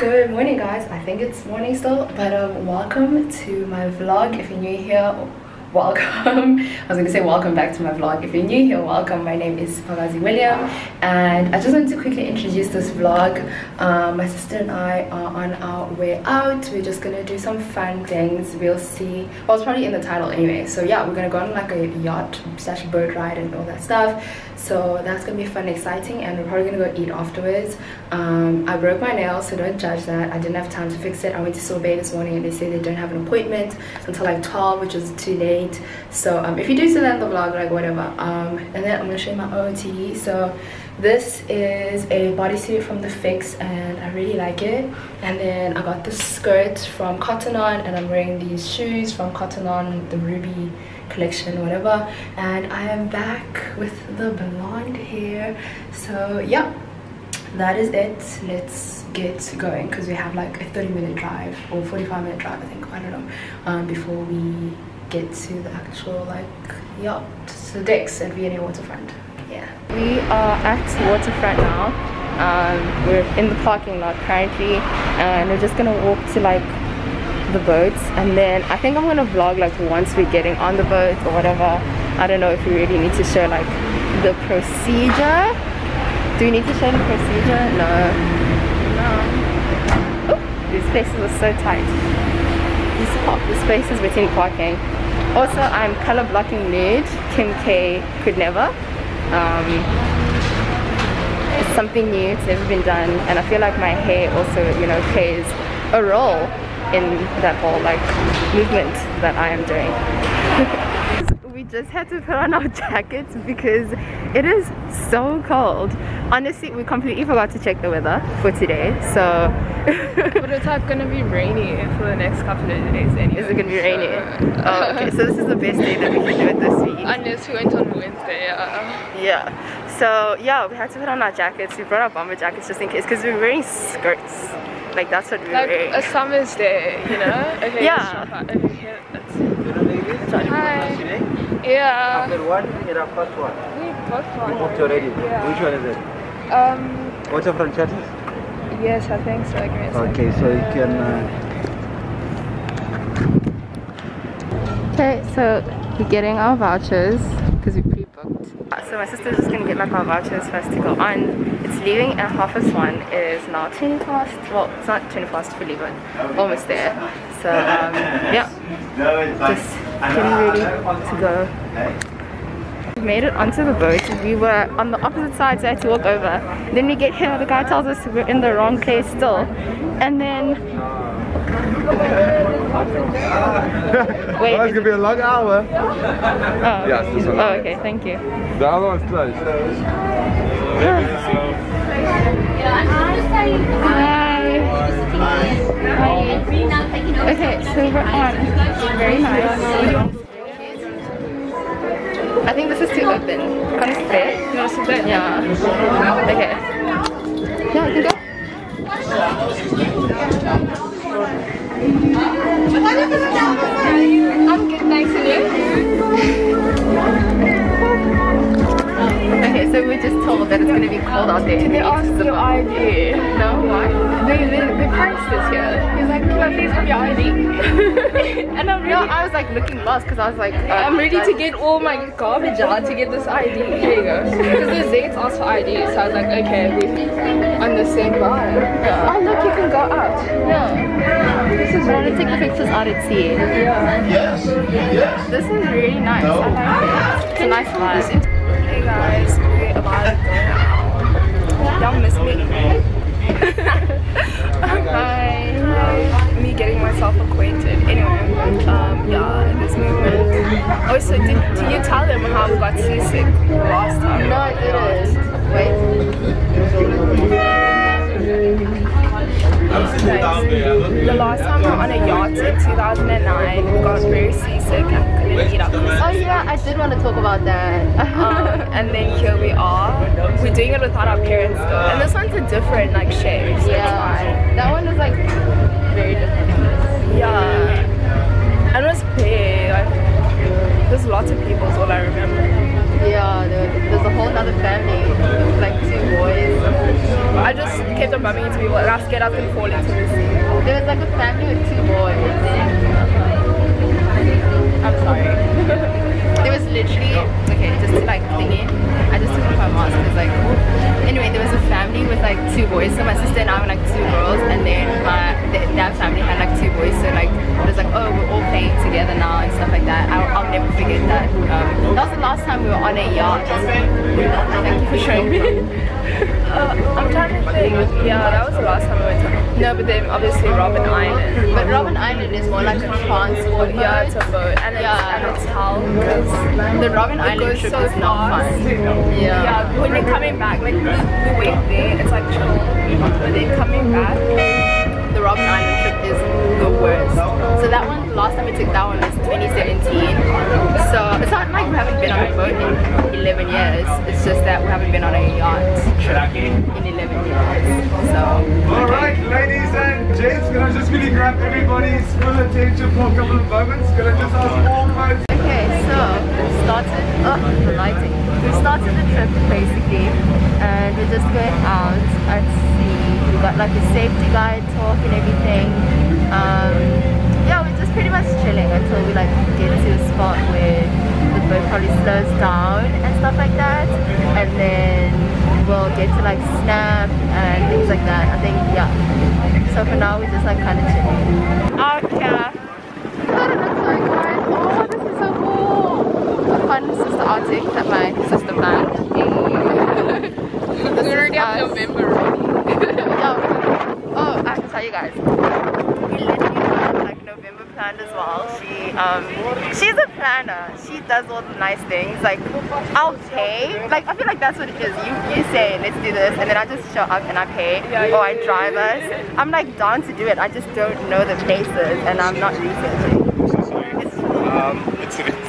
good morning guys. I think it's morning still but um welcome to my vlog. If you're new here welcome. I was gonna say welcome back to my vlog. If you're new here welcome. My name is Siphokazi William and i just wanted to quickly introduce this vlog. Um, my sister and i are on our way out. We're just gonna do some fun things. We'll see. Well it's probably in the title anyway. So yeah we're gonna go on like a yacht slash boat ride and all that stuff so that's gonna be fun and exciting and we're probably gonna go eat afterwards. Um, i broke my nail so don't judge that. I didn't have time to fix it. I went to sorbet this morning and they say they don't have an appointment until like 12 which is too late. So um, if you do see that in the vlog like whatever um, and then i'm gonna show you my ootd so this is a bodysuit from the fix and i really like it. And then i got this skirt from cotton on and i'm wearing these shoes from cotton on the ruby collection whatever. And i am back with the blonde hair. So yeah that is it. Let's get going because we have like a 30 minute drive or 45 minute drive i think. I don't know um, before we get to the actual like yacht the decks at V&A waterfront. Yeah. We are at waterfront now. Um, we're in the parking lot currently and we're just gonna walk to like the boats and then I think I'm gonna vlog like once we're getting on the boat or whatever. I don't know if we really need to show like the procedure. Do we need to show the procedure? No. No. Ooh, these places are so tight. These the spaces within parking. Also i'm color blocking nude. Kim k could never. Um, it's something new it's never been done and i feel like my hair also you know plays a role in that whole like movement that i am doing. We just had to put on our jackets because it is so cold. Honestly we completely forgot to check the weather for today so but it's like gonna be rainy for the next couple of days anyway. Is it gonna be rainy? Oh okay. So this is the best day that we can do it this week. Unless we went on wednesday yeah. Yeah. So yeah we had to put on our jackets. We brought our bomber jackets just in case because we we're wearing skirts like that's what we like wearing a summer's day you know okay yeah okay, here, Hi. Yeah. After one, get a first one. We both one. You booked already. Yeah. Which one is it? Um. What's Waterfront Charters? Yes, I think so. Give me. Okay, so you can. Uh, Okay, so we're getting our vouchers because we pre-booked. So my sister's just gonna get like our vouchers for us to go on. Leaving at half past one. is now 20 past. Well, it's not 20 past fully, but almost there. So um, yeah, just getting ready to go. We made it onto the boat. We were on the opposite side, so I had to walk over. Then we get here, the guy tells us we're in the wrong place still. And then Wait. It's gonna be a long hour. Oh, this one. oh, okay, thank you. The other one's closed. Okay, so we're on. Very nice. I think this is too open. Can I sit? To sit there? Yeah. Okay. Yeah, you can go. I'm good, thanks. And you? Okay, so we're just told that it's gonna be cold out there. Did they ask your ID? No, why? They, they, they priced this here. He's like, can I please have your ID? and I'm No, I was like looking lost because I was like, uh, I'm ready to get all my garbage out to get this ID. Here you go. Because the Zeds asked for ID, so I was like, okay, we're on the same vibe. Yeah. Oh, look, you can go out. No. This is I want to take the pictures out at sea. yes, yes. This is really nice. I like it. It's a nice vibe. Guys, we're about to go. Y'all miss me? Hi. Me getting myself acquainted. Anyway, um, yeah, in this movement. Oh, so did, did you tell them how we got seasick last time? No, I didn't. Wait. The last time we were on a yacht in 2009, we got very seasick and couldn't eat our Oh yeah, I did want to talk about that. um, and then here we are. We're doing it without our parents though. And this one's a different like shape. So yeah. That one is like very different. Yeah. And it was big. Like, there's lots of people is all I remember. Yeah, there, there's a whole other family with like two boys. I just kept on bumping into people and I was scared scared I was gonna fall into the sea. There was like a family with two boys. I'm sorry. There was literally okay, just like thingy. I just took off my mask because like anyway, there was a family with like two boys. So my sister and I were like two girls, and then my th- that family had like two boys. So like it was like oh we're all playing together now and stuff like that. I'll, I'll never forget that. Um, that was the last time we were on a yacht. Thank you for showing me. Uh, I'm trying to think. Yeah, that was the last time I went to. No, but then obviously Robben Island. But Robben Island is more like a transport. Yeah, it's a boat, and Yeah. it's because The Robben Island trip so is not fast. fun. Yeah. Yeah. when you're coming back, like the, the wait there, it's like chill, but then coming back, The Robben Island trip is the worst. So that one, last time we took that one was 2017. So it's not like we haven't been on a boat in 11 years. It's just that we haven't been on a yacht in 11 years. So Alright, ladies gents, can I just really grab everybody's full attention for a couple of moments? Can I just ask all folks? Okay, so we started, oh, the lighting. We started the trip basically, and we're just going out at sea. We got like a safety guide talk and everything. Um, yeah, we're just pretty much chilling until we like get to a spot where the boat probably slows down and stuff like that, and then we'll get to like snap and things like that. I think, yeah. So for now, we're just like kind of chilling. Out here. Oh, this is so cool. A fun sister outing that my sister planned. we already have November Oh, I have to tell you guys. We literally had like November planned as well. She um she's a planner. She does all the nice things. Like I'll pay. Like I feel like that's what it is. You you say let's do this and then I just show up and I pay or I drive us. I'm like down to do it. I just don't know the places and I'm not researching.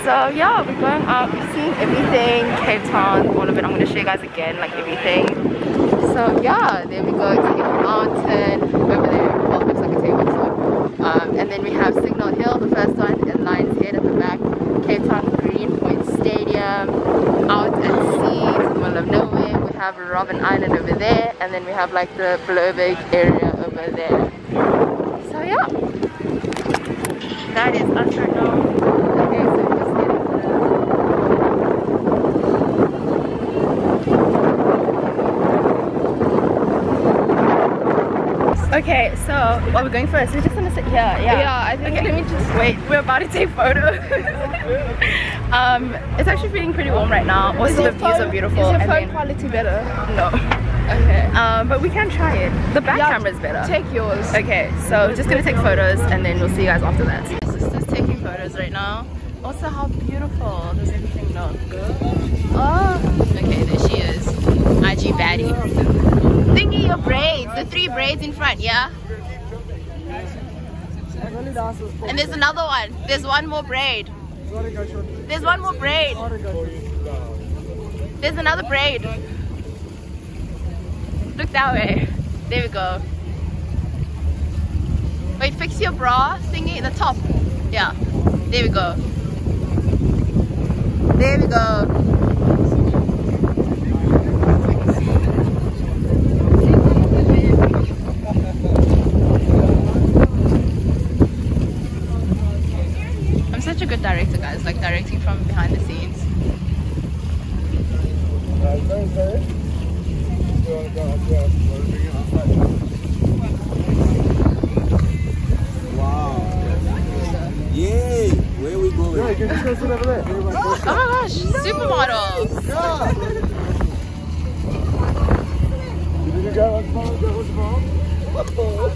So yeah, we're going out, we're seeing everything, Cape Town, all of it. I'm gonna show you guys again, like everything. So yeah, there we go, it's a mountain over there. Well, looks like a table, so. Um, and then we have Signal Hill, the first one, and Lions Head at the back. Cape Town Greenpoint Stadium, out at sea, in the middle of nowhere. We have Robben Island over there, and then we have like the Blouberg area over there. So yeah, that is us right now. Okay, so what we're going first? Just gonna sit here. Yeah. Yeah, I think- Okay, let me just wait. We're about to take photos. um, it's actually feeling pretty warm right now. Also, the views are beautiful. Is your and phone then- quality better? no. Okay. Um, but we can try it. The back Yeah, camera is better. Take yours. Okay, so we're just gonna take photos and then we'll see you guys after that. My sister's taking photos right now. Also, how beautiful does everything look? Oh, okay, there she is. IG baddie. Thingy your braids, the three braids in front, yeah? And there's another one. There's one more braid. There's one more braid. There's another braid. Look that way. There we go. Wait, fix your bra thingy, in the top. Yeah. There we go. There we go. I'm such a good director, guys. Like directing from behind the scenes. Wow. Yay! Where are we going? Yeah, you can just go sit over there. Oh my gosh, supermodels. Did you go on phone? Go on phone?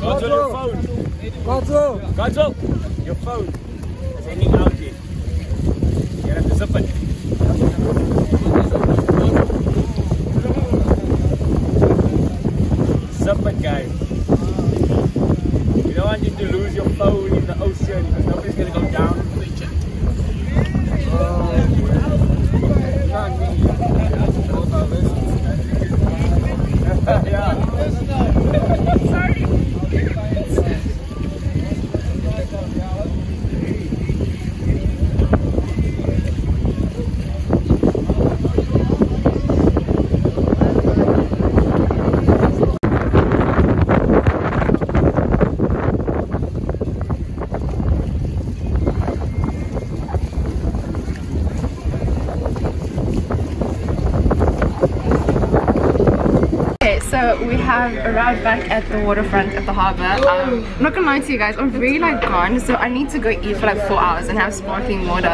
God's on your phone. Kato! God's up. Your phone. Is hanging out here. You have to zip it. Zip it, guys. You don't want you to lose your phone in the ocean because nobody's going to go down and reach it. yeah. we have arrived back at the waterfront at the harbour. Um, I'm not gonna lie to you guys, I'm really like gone, so I need to go eat for like four hours and have sparkling water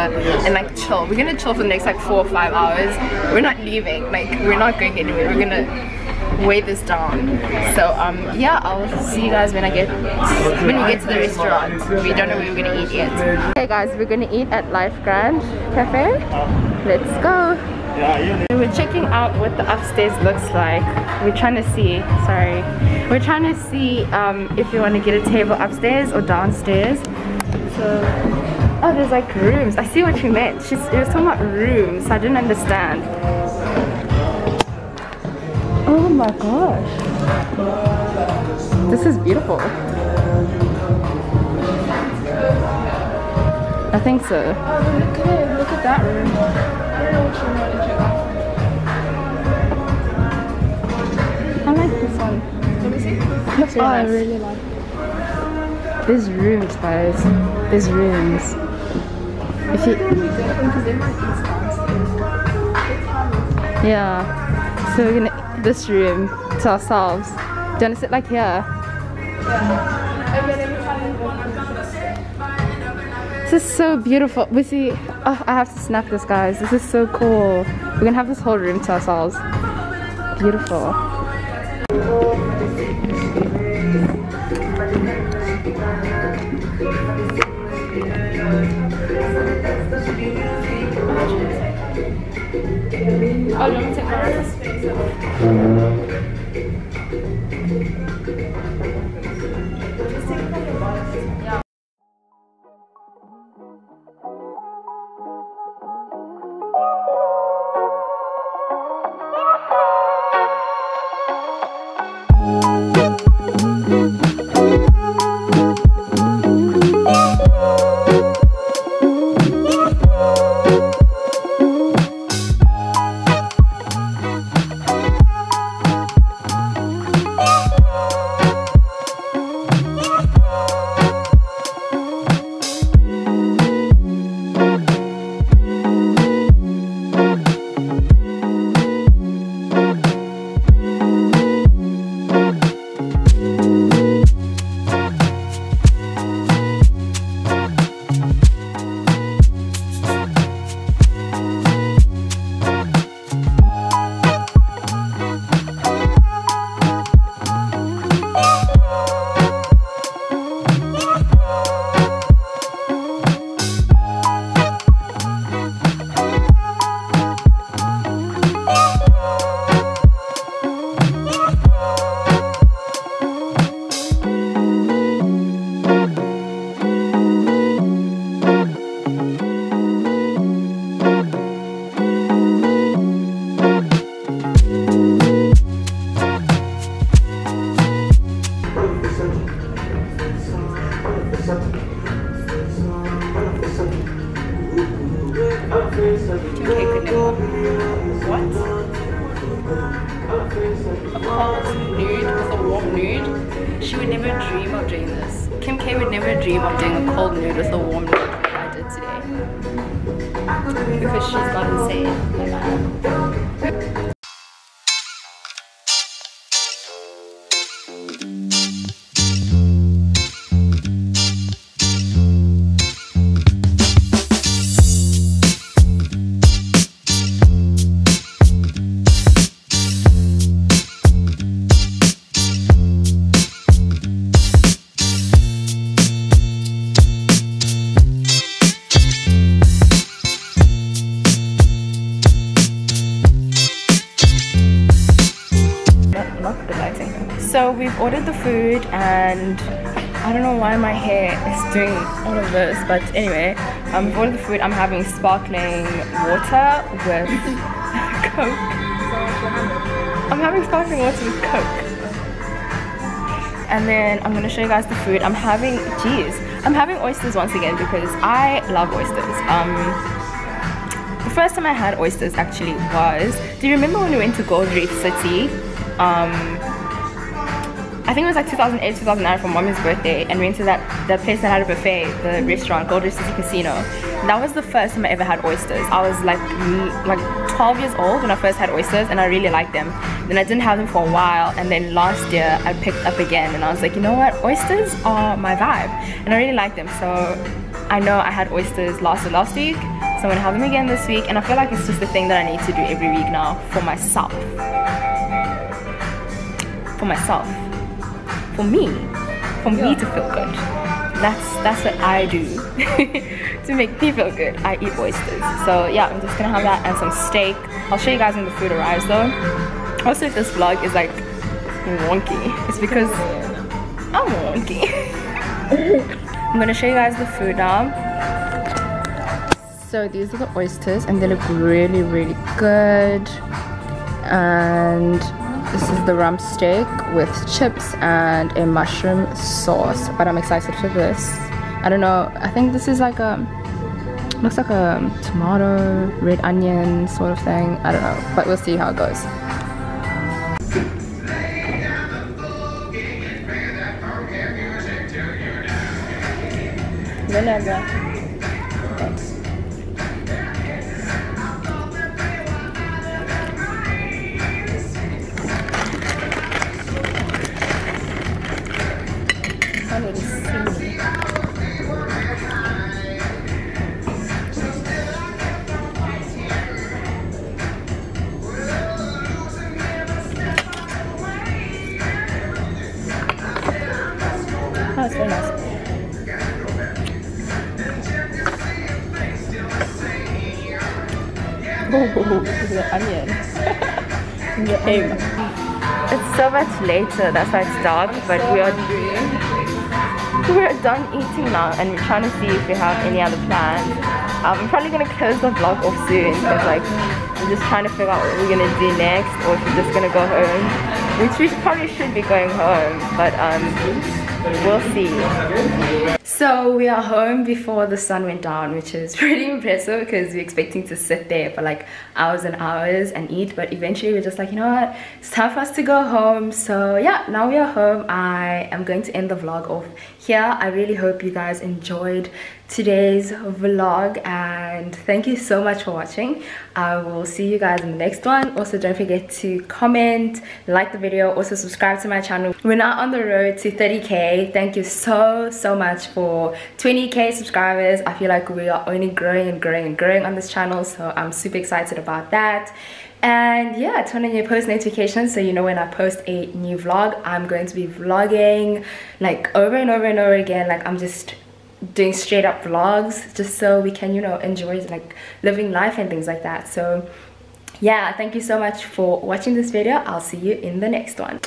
and like chill. We're gonna chill for the next like four or five hours. We're not leaving, like we're not going anywhere. We're gonna weigh this down. So um, yeah, I'll see you guys when I get when we get to the restaurant. We don't know where we're gonna eat yet. Okay guys, we're gonna eat at Life Grand Cafe. Let's go. We're checking out what the upstairs looks like. We're trying to see, sorry. We're trying to see um, if you want to get a table upstairs or downstairs. So, oh, there's like rooms. I see what you meant. She's, it was talking about rooms. I didn't understand. Oh my gosh. This is beautiful. I think so. Okay, look at that room. I don't know want to. I like this one. Let me see. Oh, I really like There's rooms, guys. There's rooms. If you, yeah. So we're gonna this room to ourselves. Do you wanna sit like here? Want This is so beautiful. We see. Oh, I have to snap this, guys. This is so cool. We're gonna have this whole room to ourselves. Beautiful. Oh, you want me to take my ordered the food and I don't know why my hair is doing all of this, but anyway, um, we've ordered the food. I'm having sparkling water with Coke. I'm having sparkling water with Coke. And then I'm gonna show you guys the food. I'm having, geez, I'm having oysters once again because I love oysters. Um, the first time I had oysters actually was, do you remember when we went to Gold Reef City? Um, I think it was like 2008, 2009 for mommy's birthday and we went to that, that place that had a buffet, the restaurant, Gold Reef City Casino. That was the first time I ever had oysters. I was like, like 12 years old when I first had oysters and I really liked them. then I didn't have them for a while and then last year I picked up again and I was like you know what oysters are my vibe and I really like them so I know I had oysters last last week so I'm gonna have them again this week and I feel like it's just the thing that I need to do every week now for myself for myself for me for me to feel good. That's that's what I do to make me feel good. I eat oysters. So yeah I'm just gonna have that and some steak. I'll show you guys when the food arrives though. Also if this vlog is like wonky it's because I'm wonky. I'm gonna show you guys the food now. So these are the oysters and they look really really good. And this is the rump steak with chips and a mushroom sauce but i'm excited for this. I don't know i think this is like a looks like a tomato red onion sort of thing i don't know but we'll see how it goes. Oh, The the egg. It's so much later, that's why it's dark, but we are we're done eating now and we're trying to see if we have any other plans. Um, I'm probably gonna close the vlog off soon because like I'm just trying to figure out what we're gonna do next or if we're just gonna go home. Which we probably should be going home, but um we'll see. So we are home before the sun went down, which is pretty impressive because we're expecting to sit there for like hours and hours and eat. But eventually we're just like, you know what, it's time for us to go home. So yeah, now we are home. I am going to end the vlog off here. I really hope you guys enjoyed today's vlog and thank you so much for watching. I will see you guys in the next one. Also don't forget to comment, like the video, also subscribe to my channel. We're now on the road to 30k. Thank you so so much for 20k subscribers. I feel like we are only growing and growing and growing on this channel so I'm super excited about that and yeah turn on your post notifications so you know when i post a new vlog i'm going to be vlogging like over and over and over again like i'm just doing straight up vlogs just so we can you know enjoy like living life and things like that. So yeah thank you so much for watching this video. I'll see you in the next one